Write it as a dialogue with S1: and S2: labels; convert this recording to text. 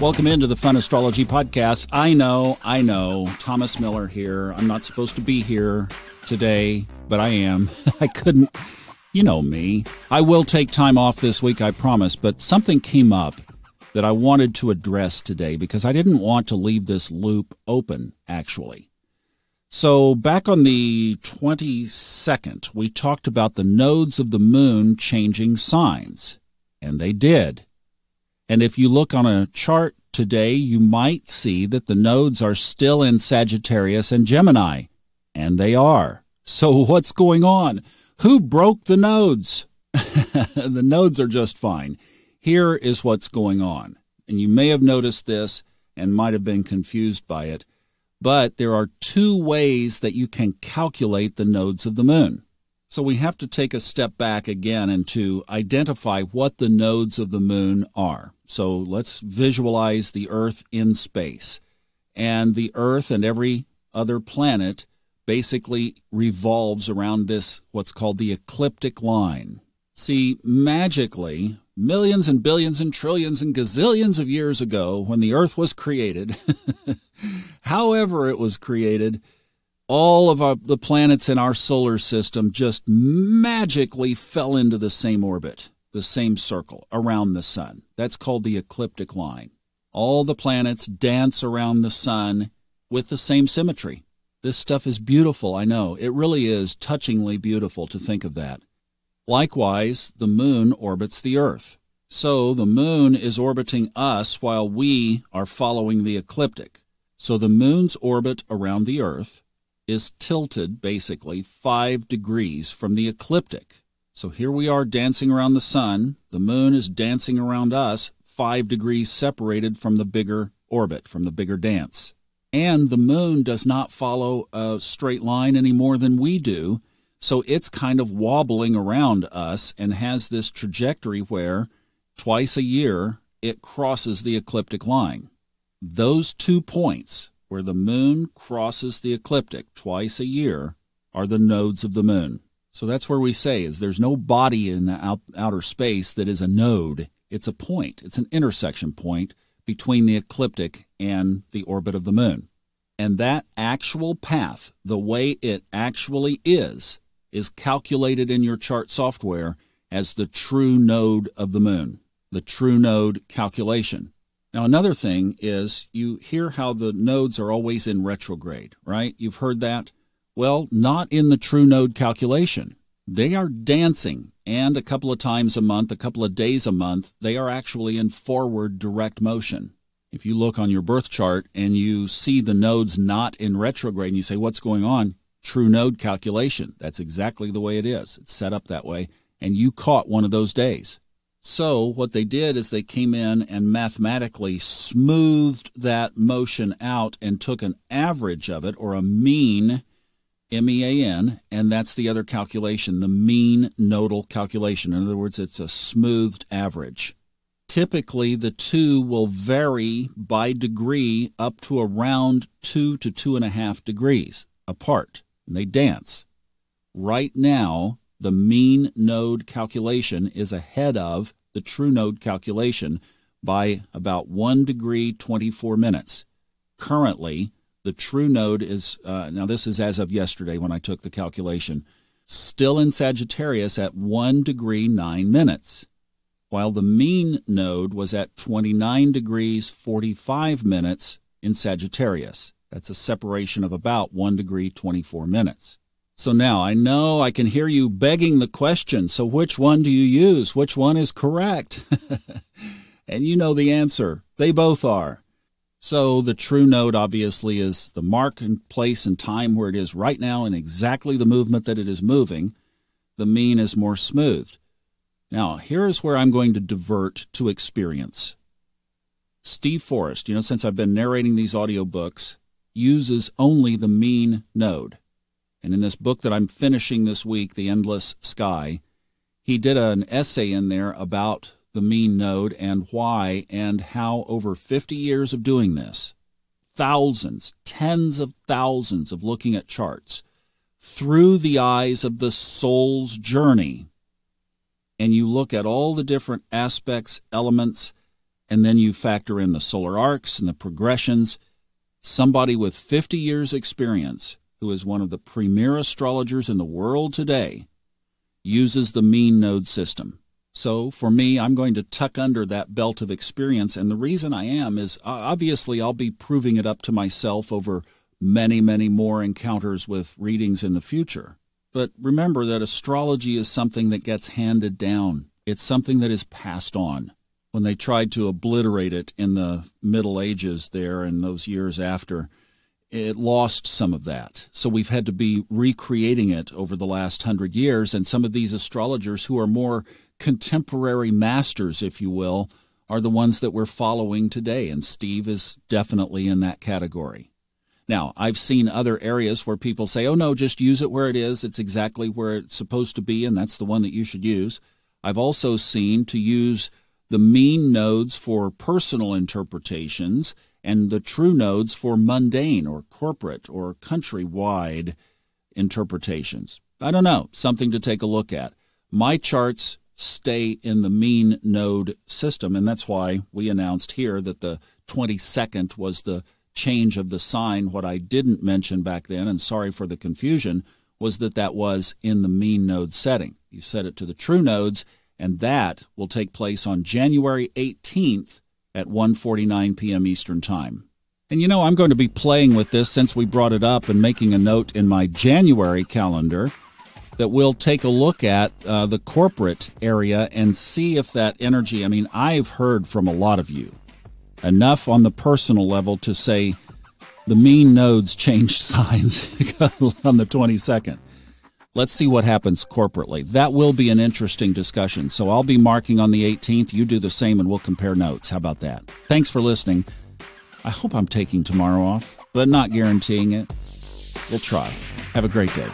S1: Welcome into the Fun Astrology Podcast. I know, I know, Thomas Miller here. I'm not supposed to be here today, but I am. I couldn't, you know me. I will take time off this week, I promise, but something came up that I wanted to address today because I didn't want to leave this loop open, actually. So, back on the 22nd, we talked about the nodes of the moon changing signs, and they did. And if you look on a chart today, you might see that the nodes are still in Sagittarius and Gemini. And they are. So what's going on? Who broke the nodes? the nodes are just fine. Here is what's going on. And you may have noticed this and might have been confused by it. But there are two ways that you can calculate the nodes of the moon. So we have to take a step back again and to identify what the nodes of the moon are. So let's visualize the Earth in space. And the Earth and every other planet basically revolves around this, what's called the ecliptic line. See, magically, millions and billions and trillions and gazillions of years ago, when the Earth was created, however it was created, all of our, the planets in our solar system just magically fell into the same orbit, the same circle around the sun. That's called the ecliptic line. All the planets dance around the sun with the same symmetry. This stuff is beautiful, I know. It really is touchingly beautiful to think of that. Likewise, the moon orbits the earth. So the moon is orbiting us while we are following the ecliptic. So the moon's orbit around the earth is tilted basically five degrees from the ecliptic. So here we are dancing around the sun. The moon is dancing around us, five degrees separated from the bigger orbit, from the bigger dance. And the moon does not follow a straight line any more than we do. So it's kind of wobbling around us and has this trajectory where twice a year it crosses the ecliptic line. Those two points, where the moon crosses the ecliptic twice a year are the nodes of the moon. So that's where we say is there's no body in the out, outer space that is a node. It's a point. It's an intersection point between the ecliptic and the orbit of the moon. And that actual path, the way it actually is, is calculated in your chart software as the true node of the moon, the true node calculation. Now, another thing is you hear how the nodes are always in retrograde, right? You've heard that? Well, not in the true node calculation. They are dancing, and a couple of times a month, a couple of days a month, they are actually in forward direct motion. If you look on your birth chart and you see the nodes not in retrograde and you say, What's going on? True node calculation. That's exactly the way it is. It's set up that way. And you caught one of those days. So what they did is they came in and mathematically smoothed that motion out and took an average of it or a mean M E A N, and that's the other calculation, the mean nodal calculation. In other words, it's a smoothed average. Typically, the two will vary by degree up to around two to two and a half degrees apart, and they dance. Right now, the mean node calculation is ahead of the true node calculation by about 1 degree 24 minutes. Currently, the true node is, uh, now this is as of yesterday when I took the calculation, still in Sagittarius at 1 degree 9 minutes, while the mean node was at 29 degrees 45 minutes in Sagittarius. That's a separation of about 1 degree 24 minutes. So now I know I can hear you begging the question. So which one do you use? Which one is correct? and you know the answer. They both are. So the true node obviously is the mark and place and time where it is right now and exactly the movement that it is moving. The mean is more smoothed. Now, here is where I'm going to divert to experience. Steve Forrest, you know, since I've been narrating these audiobooks, uses only the mean node. And in this book that I'm finishing this week, The Endless Sky, he did an essay in there about the mean node and why and how over 50 years of doing this, thousands, tens of thousands of looking at charts through the eyes of the soul's journey, and you look at all the different aspects, elements, and then you factor in the solar arcs and the progressions, somebody with 50 years' experience, who is one of the premier astrologers in the world today, uses the mean node system. So for me, I'm going to tuck under that belt of experience. And the reason I am is uh, obviously I'll be proving it up to myself over many, many more encounters with readings in the future. But remember that astrology is something that gets handed down, it's something that is passed on. When they tried to obliterate it in the Middle Ages, there and those years after, it lost some of that. So we've had to be recreating it over the last hundred years. And some of these astrologers who are more contemporary masters, if you will, are the ones that we're following today. And Steve is definitely in that category. Now, I've seen other areas where people say, oh, no, just use it where it is. It's exactly where it's supposed to be, and that's the one that you should use. I've also seen to use the mean nodes for personal interpretations and the true nodes for mundane or corporate or countrywide interpretations. I don't know, something to take a look at. My charts stay in the mean node system, and that's why we announced here that the 22nd was the change of the sign. What I didn't mention back then, and sorry for the confusion, was that that was in the mean node setting. You set it to the true nodes, and that will take place on January 18th at 1:49 p.m. Eastern Time. And you know, I'm going to be playing with this since we brought it up and making a note in my January calendar that we'll take a look at uh, the corporate area and see if that energy. I mean, I've heard from a lot of you enough on the personal level to say the mean nodes changed signs on the 22nd. Let's see what happens corporately. That will be an interesting discussion. So I'll be marking on the 18th. You do the same and we'll compare notes. How about that? Thanks for listening. I hope I'm taking tomorrow off, but not guaranteeing it. We'll try. Have a great day.